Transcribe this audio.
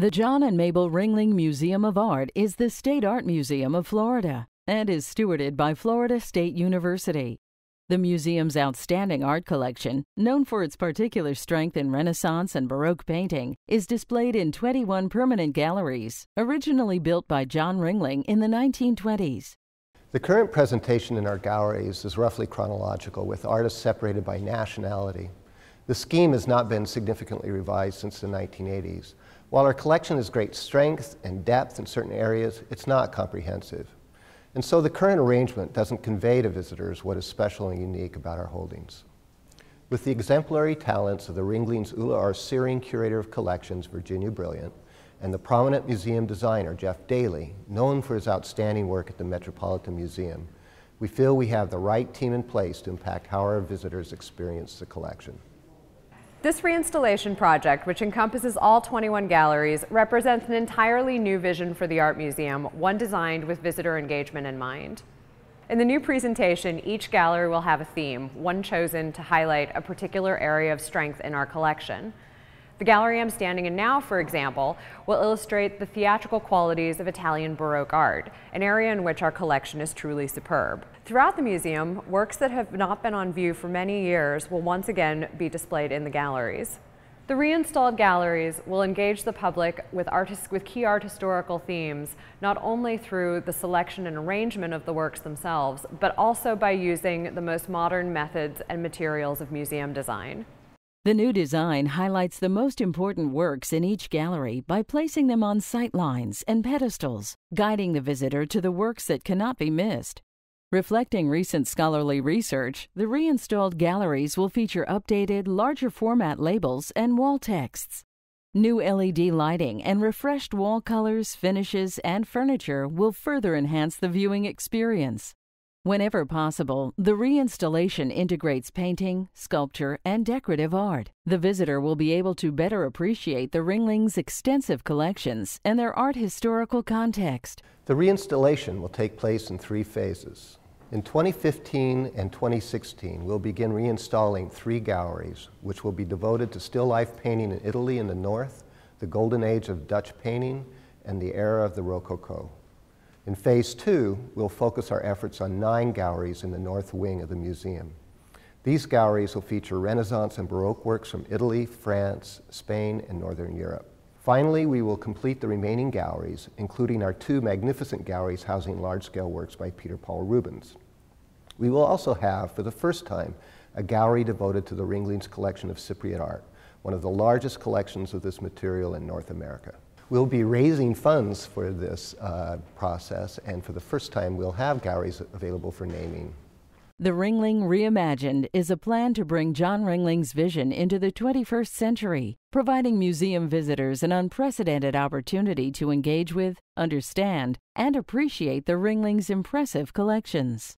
The John and Mabel Ringling Museum of Art is the state art museum of Florida and is stewarded by Florida State University. The museum's outstanding art collection, known for its particular strength in Renaissance and Baroque painting, is displayed in 21 permanent galleries, originally built by John Ringling in the 1920s. The current presentation in our galleries is roughly chronological, with artists separated by nationality. The scheme has not been significantly revised since the 1980s. While our collection has great strength and depth in certain areas, it's not comprehensive. And so the current arrangement doesn't convey to visitors what is special and unique about our holdings. With the exemplary talents of the Ringlings Ulla R. Searing Curator of Collections, Virginia Brilliant, and the prominent museum designer, Jeff Daly, known for his outstanding work at the Metropolitan Museum, we feel we have the right team in place to impact how our visitors experience the collection. This reinstallation project, which encompasses all 21 galleries, represents an entirely new vision for the Art Museum, one designed with visitor engagement in mind. In the new presentation, each gallery will have a theme, one chosen to highlight a particular area of strength in our collection. The gallery I'm standing in now, for example, will illustrate the theatrical qualities of Italian Baroque art, an area in which our collection is truly superb. Throughout the museum, works that have not been on view for many years will once again be displayed in the galleries. The reinstalled galleries will engage the public with, artists, with key art historical themes, not only through the selection and arrangement of the works themselves, but also by using the most modern methods and materials of museum design. The new design highlights the most important works in each gallery by placing them on sight lines and pedestals, guiding the visitor to the works that cannot be missed. Reflecting recent scholarly research, the reinstalled galleries will feature updated, larger format labels and wall texts. New LED lighting and refreshed wall colors, finishes, and furniture will further enhance the viewing experience. Whenever possible, the reinstallation integrates painting, sculpture, and decorative art. The visitor will be able to better appreciate the Ringling's extensive collections and their art historical context. The reinstallation will take place in three phases. In 2015 and 2016, we'll begin reinstalling three galleries, which will be devoted to still life painting in Italy in the north, the golden age of Dutch painting, and the era of the Rococo. In phase two, we'll focus our efforts on nine galleries in the north wing of the museum. These galleries will feature Renaissance and Baroque works from Italy, France, Spain, and Northern Europe. Finally, we will complete the remaining galleries, including our two magnificent galleries housing large-scale works by Peter Paul Rubens. We will also have, for the first time, a gallery devoted to the Ringling's collection of Cypriot art, one of the largest collections of this material in North America. We'll be raising funds for this uh, process, and for the first time, we'll have galleries available for naming. The Ringling Reimagined is a plan to bring John Ringling's vision into the 21st century, providing museum visitors an unprecedented opportunity to engage with, understand, and appreciate the Ringling's impressive collections.